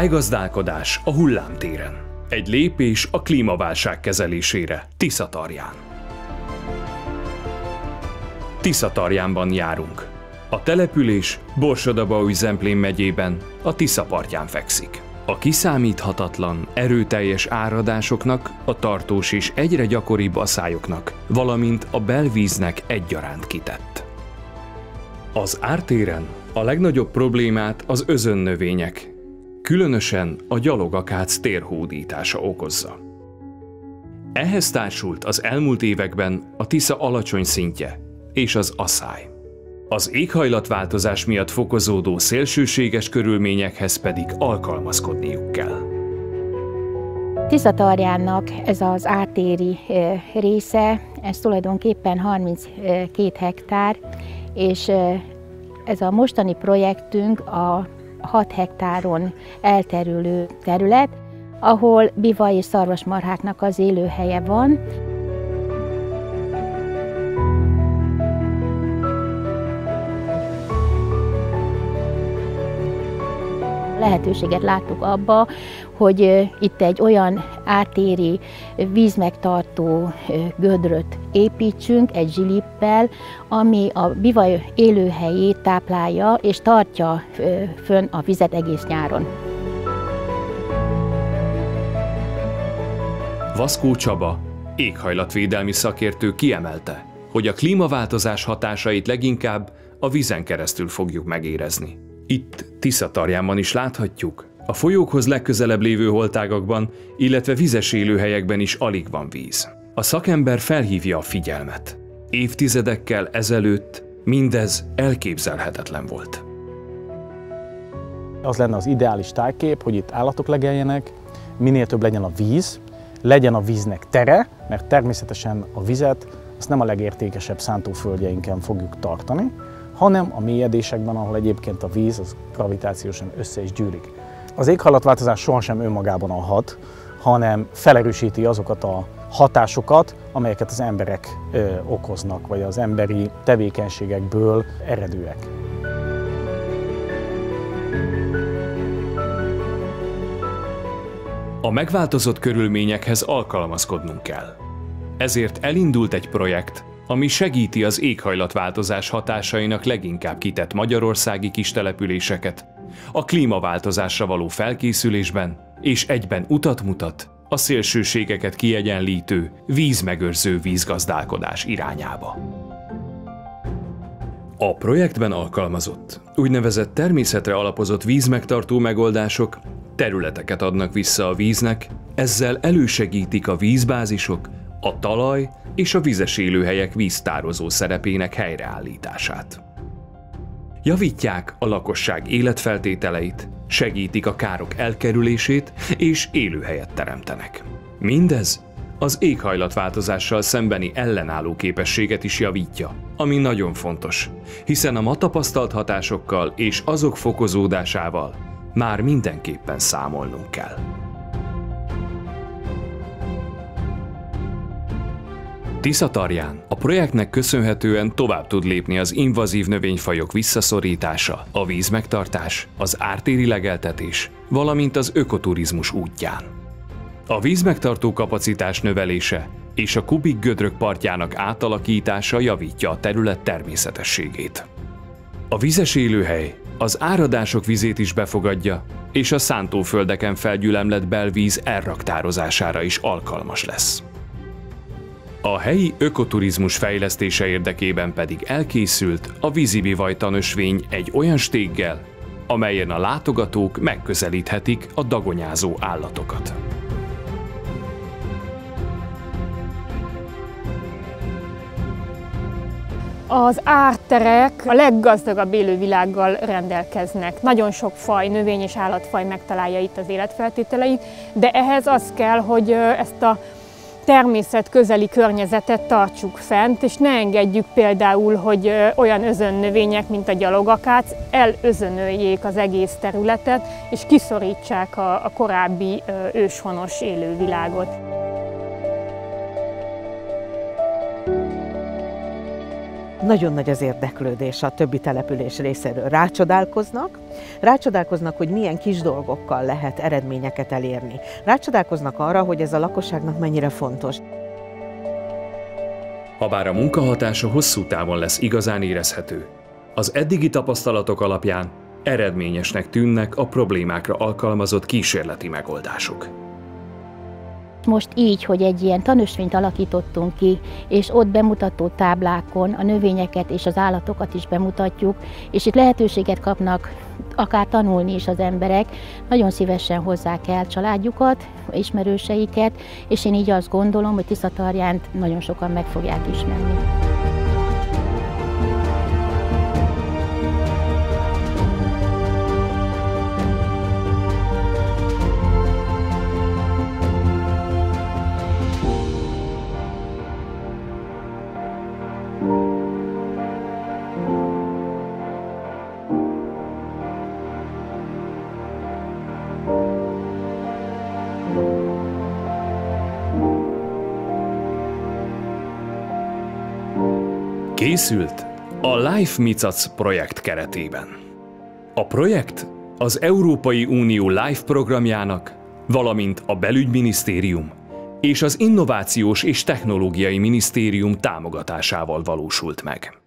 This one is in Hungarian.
Tájgazdálkodás a hullámtéren. Egy lépés a klímaválság kezelésére Tiszatarján. Tiszatarjánban járunk. A település Borsodabau Zemplén megyében a Tisza partján fekszik. A kiszámíthatatlan, erőteljes áradásoknak, a tartós és egyre gyakoribb aszályoknak, valamint a belvíznek egyaránt kitett. Az ártéren a legnagyobb problémát az özönnövények, különösen a gyalogakác térhódítása okozza. Ehhez társult az elmúlt években a Tisza alacsony szintje és az asszály. Az éghajlatváltozás miatt fokozódó szélsőséges körülményekhez pedig alkalmazkodniuk kell. Tiszatarjánnak ez az átéri része, ez tulajdonképpen 32 hektár, és ez a mostani projektünk a 6 hektáron elterülő terület, ahol bivaj és szarvasmarháknak az élőhelye van. Lehetőséget láttuk abba, hogy itt egy olyan átéri vízmegtartó gödröt építsünk egy zsilippel, ami a bivaj élőhelyét táplálja és tartja fönn a vizet egész nyáron. Vaszkó Csaba, éghajlatvédelmi szakértő kiemelte, hogy a klímaváltozás hatásait leginkább a vízen keresztül fogjuk megérezni. Itt Tiszatarjánban is láthatjuk, a folyókhoz legközelebb lévő holtágakban, illetve vizes élőhelyekben is alig van víz. A szakember felhívja a figyelmet. Évtizedekkel ezelőtt mindez elképzelhetetlen volt. Az lenne az ideális tájkép, hogy itt állatok legeljenek, minél több legyen a víz, legyen a víznek tere, mert természetesen a vizet azt nem a legértékesebb szántóföldjeinken fogjuk tartani, hanem a mélyedésekben, ahol egyébként a víz az gravitációsan össze is gyűlik. Az éghajlatváltozás sohasem önmagában a hat, hanem felerősíti azokat a hatásokat, amelyeket az emberek ö, okoznak, vagy az emberi tevékenységekből eredőek. A megváltozott körülményekhez alkalmazkodnunk kell. Ezért elindult egy projekt, ami segíti az éghajlatváltozás hatásainak leginkább kitett magyarországi kistelepüléseket, a klímaváltozásra való felkészülésben, és egyben utat mutat a szélsőségeket kiegyenlítő, vízmegőrző vízgazdálkodás irányába. A projektben alkalmazott, úgynevezett természetre alapozott vízmegtartó megoldások területeket adnak vissza a víznek, ezzel elősegítik a vízbázisok, a talaj és a vizes élőhelyek víztározó szerepének helyreállítását. Javítják a lakosság életfeltételeit, segítik a károk elkerülését és élőhelyet teremtenek. Mindez az éghajlatváltozással szembeni ellenálló képességet is javítja, ami nagyon fontos, hiszen a ma tapasztalt hatásokkal és azok fokozódásával már mindenképpen számolnunk kell. Tiszatarján a projektnek köszönhetően tovább tud lépni az invazív növényfajok visszaszorítása, a vízmegtartás, az ártéri legeltetés, valamint az ökoturizmus útján. A vízmegtartó kapacitás növelése és a kubik gödrök partjának átalakítása javítja a terület természetességét. A vizes élőhely az áradások vizét is befogadja, és a szántóföldeken felgyülemlett belvíz elraktározására is alkalmas lesz. A helyi ökoturizmus fejlesztése érdekében pedig elkészült a vízibivaj tanösvény egy olyan stéggel, amelyen a látogatók megközelíthetik a dagonyázó állatokat. Az árterek a leggazdagabb élővilággal rendelkeznek. Nagyon sok faj, növény és állatfaj megtalálja itt az életfeltételeit, de ehhez az kell, hogy ezt a természet közeli környezetet tartsuk fent, és ne engedjük például, hogy olyan özönnövények, mint a gyalogakác elözönöljék az egész területet, és kiszorítsák a, a korábbi őshonos élővilágot. Nagyon nagy az érdeklődés a többi település részéről. Rácsodálkoznak, Rácsodálkoznak, hogy milyen kis dolgokkal lehet eredményeket elérni. Rácsodálkoznak arra, hogy ez a lakosságnak mennyire fontos. Habár a munkahatása hosszú távon lesz igazán érezhető, az eddigi tapasztalatok alapján eredményesnek tűnnek a problémákra alkalmazott kísérleti megoldások. Most így, hogy egy ilyen tanúsvényt alakítottunk ki, és ott bemutató táblákon a növényeket és az állatokat is bemutatjuk, és itt lehetőséget kapnak akár tanulni is az emberek, nagyon szívesen hozzák el családjukat, ismerőseiket, és én így azt gondolom, hogy Tiszatarjánt nagyon sokan meg fogják ismerni. Készült a Life Micac projekt keretében. A projekt az Európai Unió Life programjának, valamint a Belügyminisztérium és az Innovációs és Technológiai Minisztérium támogatásával valósult meg.